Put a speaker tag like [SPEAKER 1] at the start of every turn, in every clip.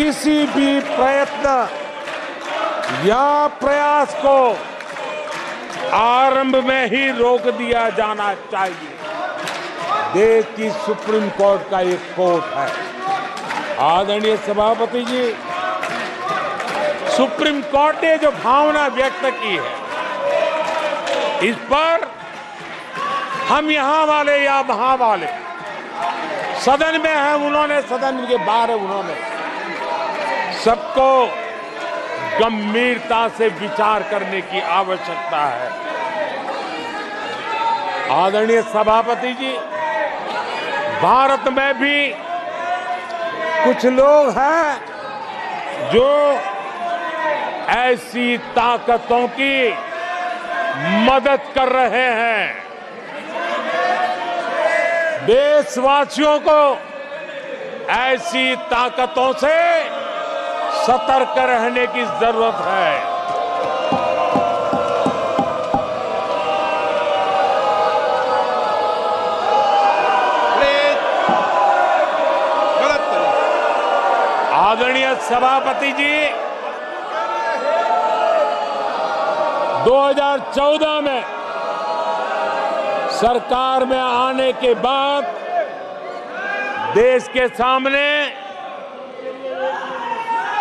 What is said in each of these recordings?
[SPEAKER 1] किसी भी प्रयत्न या प्रयास को आरंभ में ही रोक दिया जाना चाहिए। देश की सुप्रीम कोर्ट का एक कोर्ट है। आदरणीय सभापति जी, सुप्रीम कोर्ट ने जो भावना व्यक्त की है, इस पर हम यहाँ वाले या वहाँ वाले, सदन में हैं उन्होंने, सदन के बाहर है उन्होंने। सबको गंभीरता से विचार करने की आवश्यकता है। आदरणीय सभापति जी, भारत में भी कुछ लोग हैं जो ऐसी ताकतों की मदद कर रहे हैं। देशवासियों को ऐसी ताकतों से सतर्क रहने की ज़रूरत है। आदरणीय सभापति जी 2014 में सरकार में आने के बाद देश के सामने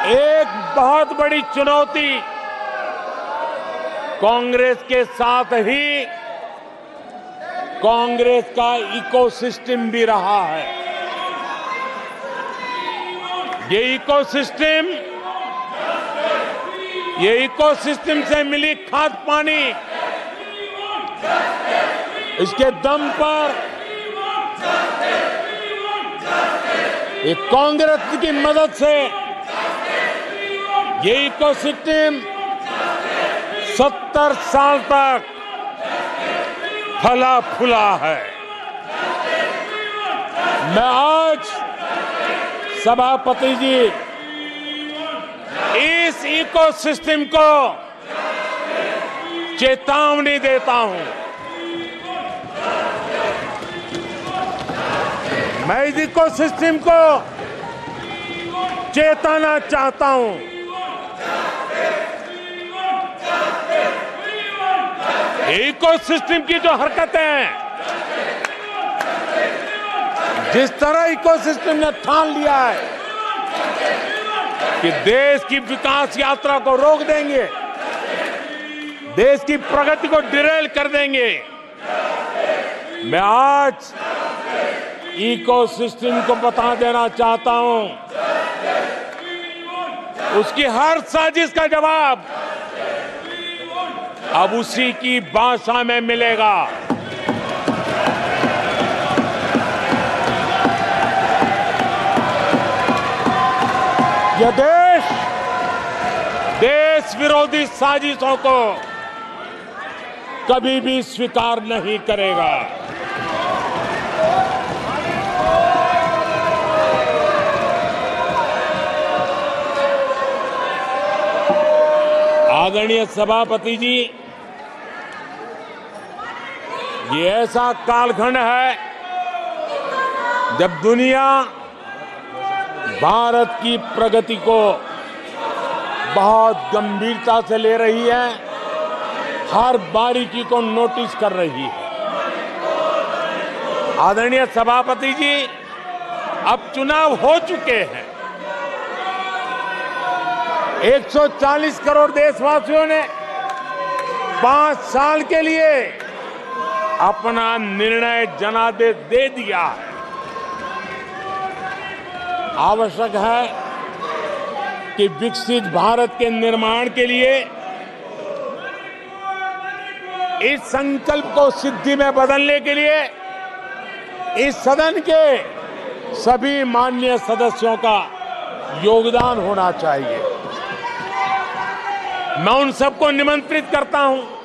[SPEAKER 1] एक बहुत बड़ी चुनौती कांग्रेस के साथ ही कांग्रेस का इकोसिस्टम भी रहा है। ये इकोसिस्टम ये इकोसिस्टम से मिली खाद पानी, इसके दम पर ये कांग्रेस की मदद से ये इकोसिस्टम सत्तर साल तक फला फूला है। मैं आज सभापति जी इस इकोसिस्टम को चेतावनी देता हूँ। मैं इस इकोसिस्टम को चेताना चाहता हूँ। इकोसिस्टम की जो हरकतें हैं। जिस तरह इकोसिस्टम ने ठान लिया है कि देश की विकास यात्रा को रोक देंगे, देश की प्रगति को डिरेल कर देंगे, मैं आज इकोसिस्टम को बता देना चाहता हूँ। उसकी हर साजिश का जवाब अब उसी की भाषा में मिलेगा। यह देश देश विरोधी साजिशों को कभी भी स्वीकार नहीं करेगा। आदरणीय सभापति जी ये ऐसा कालखंड है जब दुनिया भारत की प्रगति को बहुत गंभीरता से ले रही है, हर बारीकी को नोटिस कर रही है। आदरणीय सभापति जी, अब चुनाव हो चुके हैं। 140 करोड़ देशवासियों ने पाँच साल के लिए अपना निर्णय जनादेश दे दिया। है आवश्यक है कि विकसित भारत के निर्माण के लिए इस संकल्प को सिद्धि में बदलने के लिए इस सदन के सभी मान्य सदस्यों का योगदान होना चाहिए। मैं उन सबको निमंत्रित करता हूँ।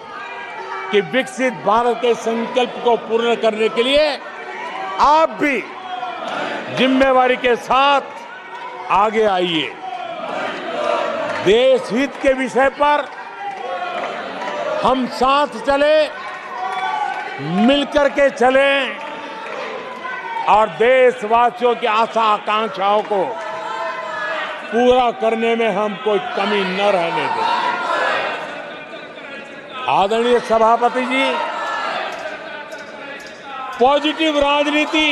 [SPEAKER 1] कि विकसित भारत के संकल्प को पूर्ण करने के लिए आप भी जिम्मेवारी के साथ आगे आइए। देश हित के विषय पर हम साथ चले, मिलकर के चले और देशवासियों की आशा आकांक्षाओं को पूरा करने में हम कोई कमी न रहने दें। आदरणीय सभापति जी, पॉजिटिव राजनीति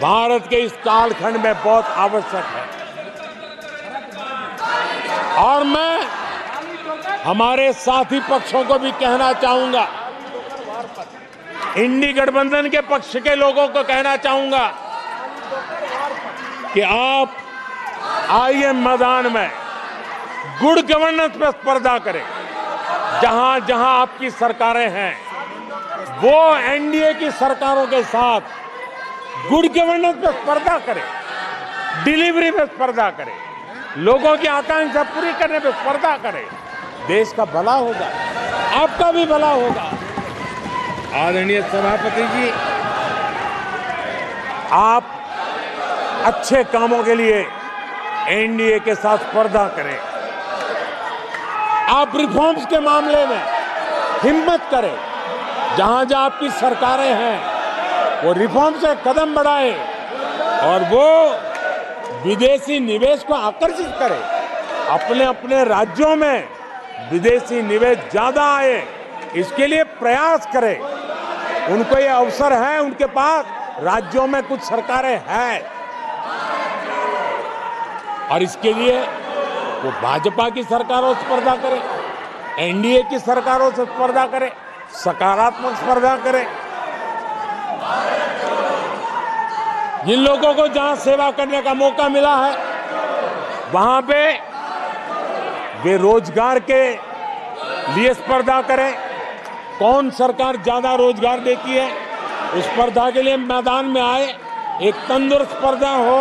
[SPEAKER 1] भारत के इस कालखंड में बहुत आवश्यक है। और मैं हमारे साथी पक्षों को भी कहना चाहूँगा, इंडी गठबंधन के पक्ष के लोगों को कहना चाहूँगा कि आप आइए मैदान में गुड गवर्नेंस पे स्पर्धा करें। जहाँ जहाँ आपकी सरकारें हैं वो एनडीए की सरकारों के साथ गुड गवर्नेंस पे स्पर्धा करें डिलीवरी में स्पर्धा करें लोगों की आकांक्षा पूरी करने पे स्पर्धा करें देश का भला होगा आपका भी भला होगा। आदरणीय सभापति जी आप अच्छे कामों के लिए एनडीए के साथ स्पर्धा करें। आप रिफॉर्म्स के मामले में हिम्मत करें। जहाँ जहाँ आपकी सरकारें हैं, वो रिफॉर्म से कदम बढ़ाए और वो विदेशी निवेश को आकर्षित करें। अपने अपने राज्यों में विदेशी निवेश ज़्यादा आए, इसके लिए प्रयास करें। उनको ये अवसर है, उनके पास राज्यों में कुछ सरकारें हैं। और इसके लिए वो भाजपा की सरकारों स्पर्धा करे, एनडीए की सरकारों से स्पर्धा करे, सकारात्मक स्पर्धा करे। जिन लोगों को जहाँ सेवा करने का मौका मिला है, वहाँ पे वे रोज़गार के लिए स्पर्धा करें। कौन सरकार ज़्यादा रोज़गार देती है? उस स्पर्धा के लिए मैदान में आए, एक तंदुरुस्त स्पर्धा हो।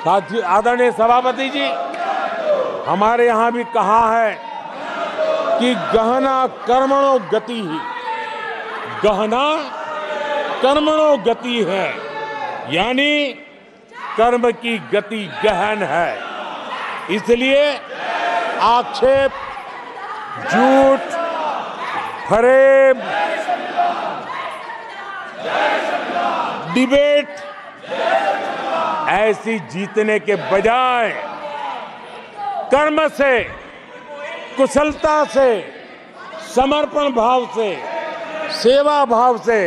[SPEAKER 1] साथ आदरणीय सभापति जी हमारे यहाँ भी कहा है कि गहना कर्मणो गति ही। गहना कर्मणो गति है, यानी कर्म की गति गहन है। इसलिए आक्षेप, झूठ, फरेब, डिबेट, ऐसी जीतने के बजाय कर्म से, कुशलता से, समर्पण भाव से, सेवा भाव से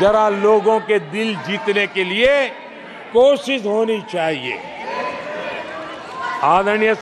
[SPEAKER 1] जरा लोगों के दिल जीतने के लिए कोशिश होनी चाहिए। आदरणीय